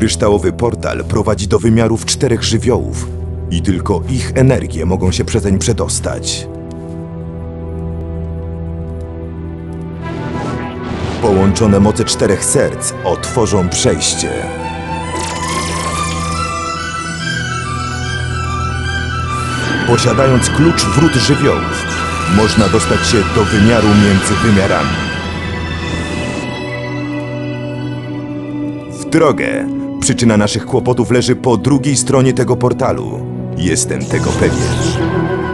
Kryształowy portal prowadzi do wymiarów czterech żywiołów i tylko ich energie mogą się przezeń przedostać. Połączone moce czterech serc otworzą przejście. Posiadając klucz wrót żywiołów, można dostać się do wymiaru między wymiarami. W drogę! Przyczyna naszych kłopotów leży po drugiej stronie tego portalu. Jestem tego pewien.